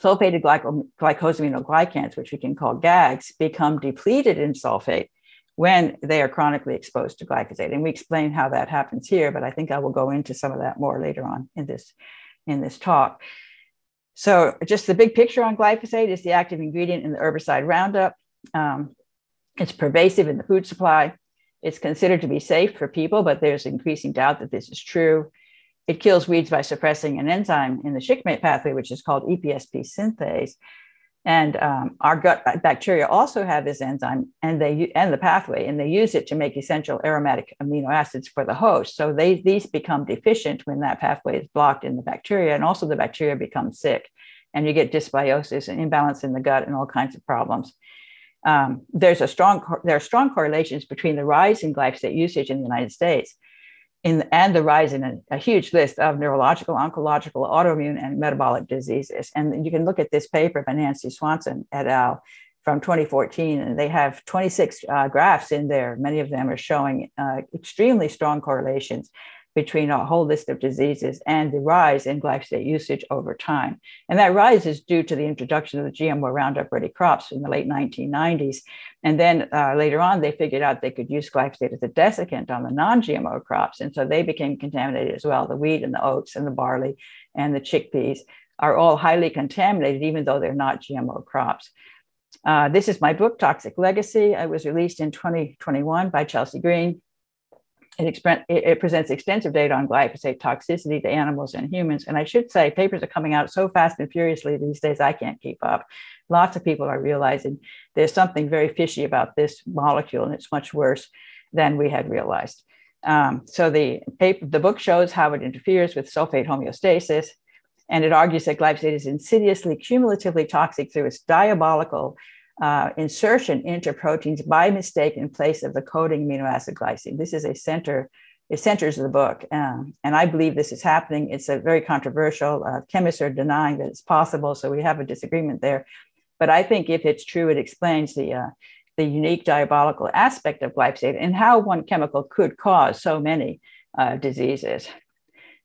sulfated glyco- glycosaminoglycans, which we can call GAGs, become depleted in sulfate when they are chronically exposed to glyphosate. And we explain how that happens here, but I think I will go into some of that more later on in this, in this talk. So just the big picture on glyphosate is the active ingredient in the herbicide Roundup. Um, it's pervasive in the food supply. It's considered to be safe for people, but there's increasing doubt that this is true. It kills weeds by suppressing an enzyme in the shikimate pathway, which is called EPSP synthase. And um, our gut bacteria also have this enzyme and they and the pathway, and they use it to make essential aromatic amino acids for the host. So they these become deficient when that pathway is blocked in the bacteria, and also the bacteria become sick, and you get dysbiosis and imbalance in the gut and all kinds of problems. Um, there's a strong there are strong correlations between the rise in glyphosate usage in the United States in, and the rise in a, a, huge list of neurological, oncological, autoimmune, and metabolic diseases. And you can look at this paper by Nancy Swanson et al. from 2014, and they have 26 uh, graphs in there. Many of them are showing uh, extremely strong correlations between a whole list of diseases and the rise in glyphosate usage over time. And that rise is due to the introduction of the GMO Roundup Ready crops in the late 1990s. And then uh, later on, they figured out they could use glyphosate as a desiccant on the non GMO crops. And so they became contaminated as well. The wheat and the oats and the barley and the chickpeas are all highly contaminated, even though they're not GMO crops. Uh, this is my book, Toxic Legacy. It was released in 2021 by Chelsea Green. It, it, presents extensive data on glyphosate toxicity to animals and humans. And I should say, papers are coming out so fast and furiously these days, I can't keep up. Lots of people are realizing there's something very fishy about this molecule, and it's much worse than we had realized. Um, so the paper, the book shows how it interferes with sulfate homeostasis, and it argues that glyphosate is insidiously, cumulatively toxic through its diabolical uh, insertion into proteins by mistake in place of the coding amino acid glycine. This is a center, it centers the book. Um, and I believe this is happening. It's a very controversial. Uh, chemists are denying that it's possible. So we have a disagreement there. But I think if it's true, it explains the, uh, the unique diabolical aspect of glyphosate and how one chemical could cause so many uh, diseases.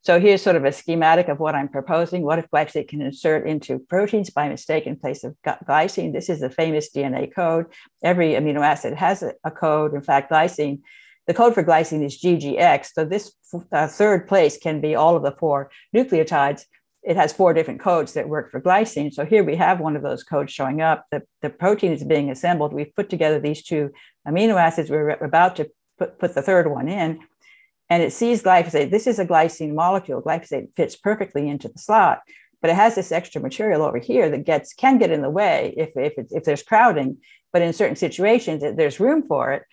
So here's sort of a schematic of what I'm proposing. What if glyphosate can insert into proteins by mistake in place of glycine? This is the famous DNA code. Every amino acid has a, code. In fact, glycine, the code for glycine is GGX. So this uh, third place can be all of the four nucleotides. It has four different codes that work for glycine. So here we have one of those codes showing up. The, the protein is being assembled. We've put together these two amino acids. We're about to put, put the third one in and it sees glyphosate. This is a glycine molecule. Glyphosate fits perfectly into the slot, but it has this extra material over here that gets can get in the way if if, if there's crowding. But in certain situations, there's room for it.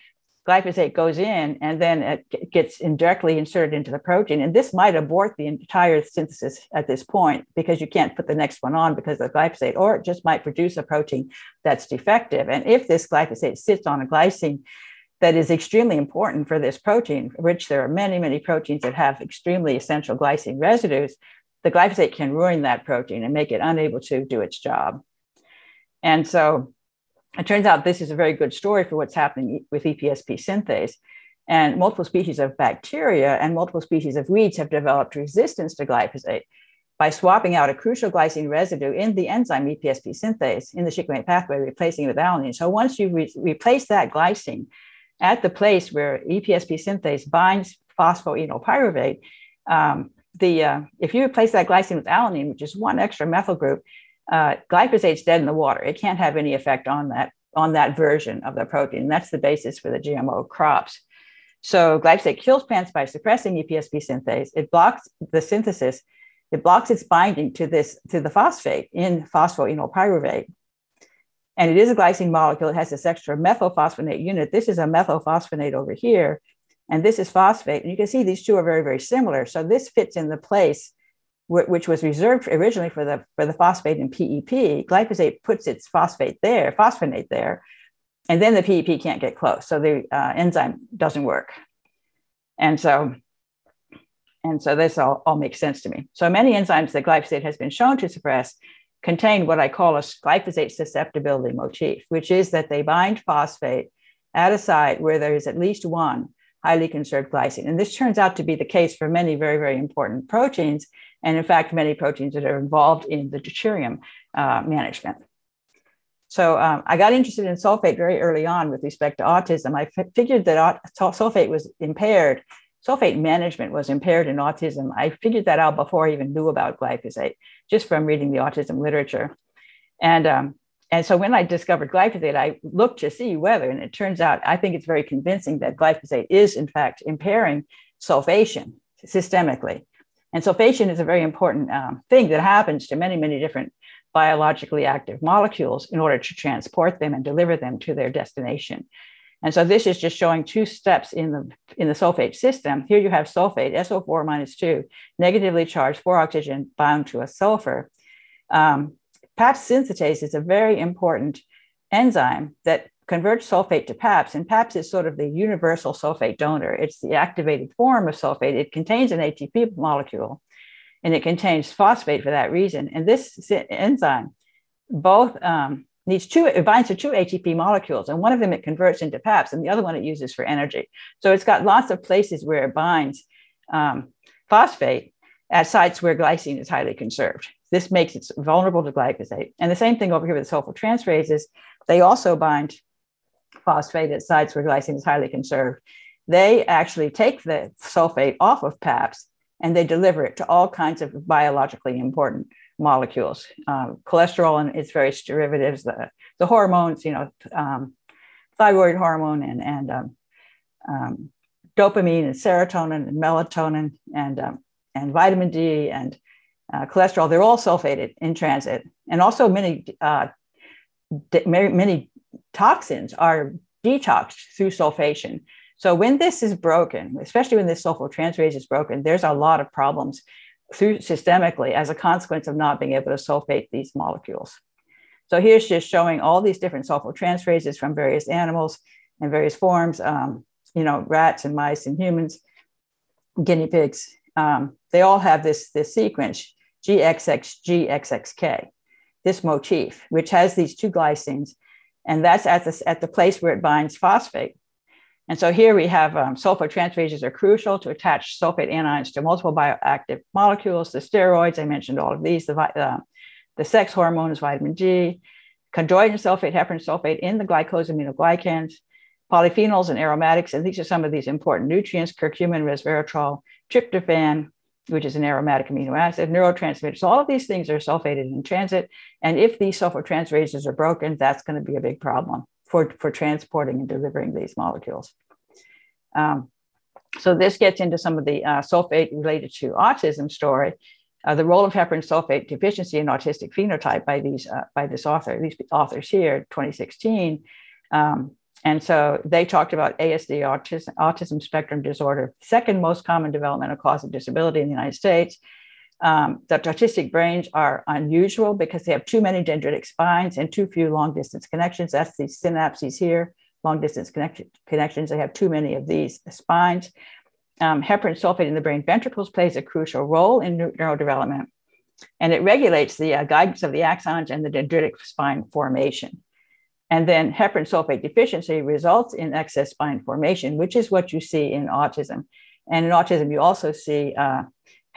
Glyphosate goes in and then it gets indirectly inserted into the protein. And this might abort the entire synthesis at this point because you can't put the next one on because of glyphosate, or it just might produce a protein that's defective. And if this glyphosate sits on a glycine that is extremely important for this protein, which there are many, many proteins that have extremely essential glycine residues, the glyphosate can ruin that protein and make it unable to do its job. And so it turns out this is a very good story for what's happening with EPSP synthase. And multiple species of bacteria and multiple species of weeds have developed resistance to glyphosate by swapping out a crucial glycine residue in the enzyme EPSP synthase in the shikimate pathway, replacing it with alanine. So once you re- replace that glycine at the place where EPSP synthase binds phosphoenolpyruvate, um, the uh, if you replace that glycine with alanine, which is one extra methyl group, uh, glyphosate's dead in the water. It can't have any effect on that on that version of the protein. That's the basis for the GMO crops. So glyphosate kills plants by suppressing EPSP synthase. It blocks the synthesis. It blocks its binding to this to the phosphate in phosphoenolpyruvate. And it is a glycine molecule. It has this extra methylphosphonate unit. This is a methylphosphonate over here, and this is phosphate. And you can see these two are very, very similar. So this fits in the place which was reserved originally for the for the phosphate in PEP. Glyphosate puts its phosphate there, phosphonate there, and then the PEP can't get close. So the uh, enzyme doesn't work. And so and so this all, all makes sense to me. So many enzymes that glyphosate has been shown to suppress contain what I call a glyphosate susceptibility motif, which is that they bind phosphate at a site where there is at least one highly conserved glycine. And this turns out to be the case for many very, very important proteins. and in fact, many proteins that are involved in the deuterium uh, management. So um, I got interested in sulfate very early on with respect to autism. I figured that sulfate was impaired, sulfate management was impaired in autism. I figured that out before I even knew about glyphosate, just from reading the autism literature. And um, and so when I discovered glyphosate, I looked to see whether, and it turns out I think it's very convincing that glyphosate is in fact impairing sulfation systemically. And sulfation is a very important um, thing that happens to many, many different biologically active molecules in order to transport them and deliver them to their destination. And so this is just showing two steps in the in the sulfate system. Here you have sulfate, SO4 minus 2, negatively charged, four oxygen bound to a sulfur. Um, PAPS synthetase is a very important enzyme that converts sulfate to PAPS, and PAPS is sort of the universal sulfate donor. It's the activated form of sulfate. It contains an ATP molecule, and it contains phosphate for that reason. And this enzyme both um, needs two, it binds to two ATP molecules, and one of them it converts into PAPS, and the other one it uses for energy. So it's got lots of places where it binds um, phosphate at sites where glycine is highly conserved. This makes it vulnerable to glyphosate. And the same thing over here with sulfotransferases. They also bind phosphate at sites where glycine is highly conserved. They actually take the sulfate off of PAPS and they deliver it to all kinds of biologically important molecules, um, cholesterol and its various derivatives, the, the hormones, you know, um, thyroid hormone and, and um, um dopamine and serotonin and melatonin and, um, and vitamin D and uh, cholesterol, they're all sulfated in transit. And also many, uh, many toxins are detoxed through sulfation. So when this is broken, especially when this sulfotransferase is broken, there's a lot of problems through systemically as a consequence of not being able to sulfate these molecules. So here's just showing all these different sulfotransferases from various animals and various forms, um, you know, rats and mice and humans, guinea pigs. Um, they all have this, this sequence, GXXGXXK, this motif, which has these two glycines, and that's at the, at the place where it binds phosphate. And so here we have um, sulfotransferases are crucial to attach sulfate anions to multiple bioactive molecules, the steroids, I mentioned all of these, the, uh, the sex hormones, vitamin D, chondroitin sulfate, heparin sulfate in the glycosaminoglycans, polyphenols and aromatics. And these are some of these important nutrients, curcumin, resveratrol, tryptophan, which is an aromatic amino acid, neurotransmitters. So all of these things are sulfated in transit. And if these sulfotransferases are broken, that's going to be a big problem for, for transporting and delivering these molecules. Um, so this gets into some of the uh, sulfate related to autism story. Uh, the role of heparin sulfate deficiency in autistic phenotype by these uh, by this author, these authors here, 2016. Um, and so they talked about ASD, autism, autism spectrum disorder, second most common developmental cause of disability in the United States. Um, that autistic brains are unusual because they have too many dendritic spines and too few long distance connections. That's these synapses here, long distance connection, connections. They have too many of these spines. Um, heparan sulfate in the brain ventricles plays a crucial role in neurodevelopment, and it regulates the uh, guidance of the axons and the dendritic spine formation. And then heparin sulfate deficiency results in excess spine formation, which is what you see in autism. And in autism, you also see uh,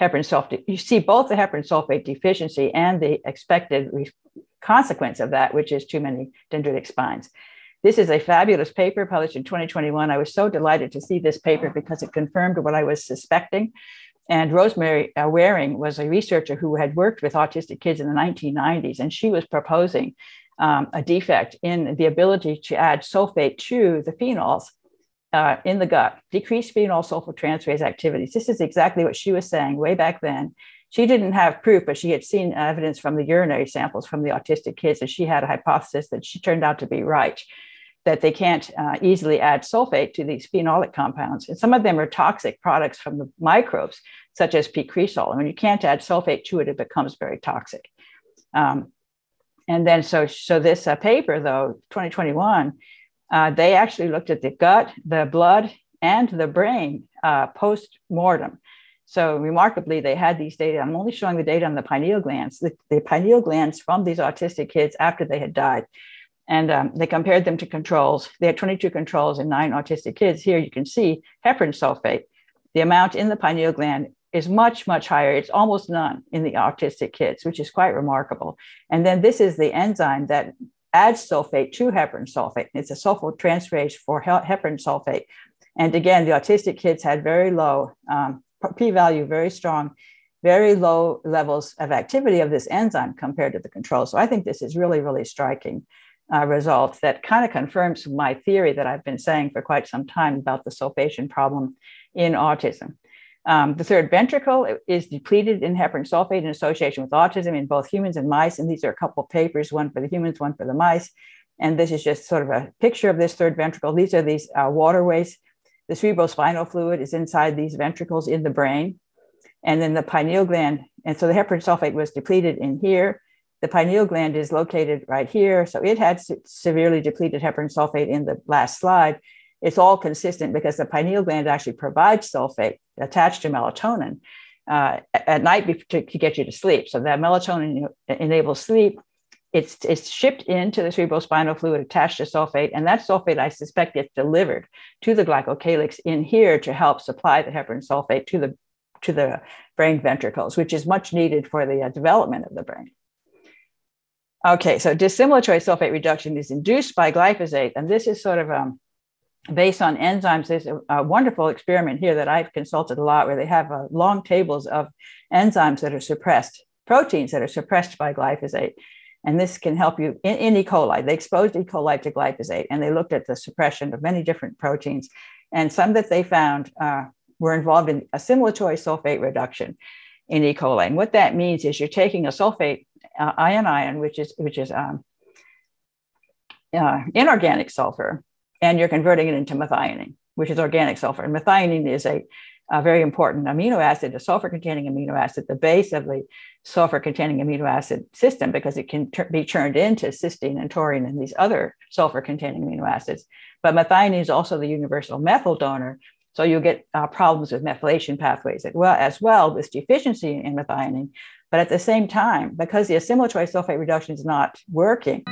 heparan sulfate. You see both the heparin sulfate deficiency and the expected consequence of that, which is too many dendritic spines. This is a fabulous paper published in 2021. I was so delighted to see this paper because it confirmed what I was suspecting. And Rosemary Waring was a researcher who had worked with autistic kids in the 1990s, and she was proposing um, a defect in the ability to add sulfate to the phenols uh, in the gut, decreased phenol sulfotransferase activities. This is exactly what she was saying way back then. She didn't have proof, but she had seen evidence from the urinary samples from the autistic kids, and she had a hypothesis that she turned out to be right that they can't uh, easily add sulfate to these phenolic compounds. And some of them are toxic products from the microbes, such as P. cresol. And when you can't add sulfate to it, it becomes very toxic. Um, and then, so, so this uh, paper, though, 2021, uh, they actually looked at the gut, the blood, and the brain uh, post mortem. So remarkably, they had these data. I'm only showing the data on the pineal glands, the, the pineal glands from these autistic kids after they had died. And um, they compared them to controls. They had 22 controls and nine autistic kids. Here you can see heparan sulfate. The amount in the pineal gland is much, much higher. It's almost none in the autistic kids, which is quite remarkable. And then this is the enzyme that adds sulfate to heparin sulfate. It's a sulfotransferase for heparin sulfate. And again, the autistic kids had very low um, p value, very strong, very low levels of activity of this enzyme compared to the control. So I think this is really, really striking uh, result that kind of confirms my theory that I've been saying for quite some time about the sulfation problem in autism. Um, the third ventricle is depleted in heparin sulfate in association with autism in both humans and mice. And these are a couple of papers, one for the humans, one for the mice. And this is just sort of a picture of this third ventricle. These are these uh, waterways. The cerebrospinal fluid is inside these ventricles in the brain. And then the pineal gland. And so the heparin sulfate was depleted in here. The pineal gland is located right here. So it had severely depleted heparin sulfate in the last slide. It's all consistent because the pineal gland actually provides sulfate attached to melatonin uh, at night to, to, get you to sleep. So that melatonin enables sleep. It's, it's shipped into the cerebrospinal fluid attached to sulfate, and that sulfate, I suspect, gets delivered to the glycocalyx in here to help supply the heparin sulfate to the to the brain ventricles, which is much needed for the uh, development of the brain. Okay, so dissimilatory sulfate reduction is induced by glyphosate, and this is sort of um, based on enzymes. There's a, a, wonderful experiment here that I've consulted a lot where they have uh, long tables of enzymes that are suppressed, proteins that are suppressed by glyphosate. And this can help you in, in E. coli. They exposed E. coli to glyphosate and they looked at the suppression of many different proteins. And some that they found uh, were involved in assimilatory sulfate reduction in E. coli. And what that means is you're taking a sulfate uh, ion ion, which is which is um, uh, inorganic sulfur, and you're converting it into methionine, which is organic sulfur. And methionine is a, a very important amino acid, a sulfur-containing amino acid, the base of the sulfur-containing amino acid system, because it can be turned into cysteine and taurine and these other sulfur-containing amino acids. But methionine is also the universal methyl donor, so you get uh, problems with methylation pathways as well, as well with deficiency in methionine. But at the same time, because the assimilatory sulfate reduction is not working,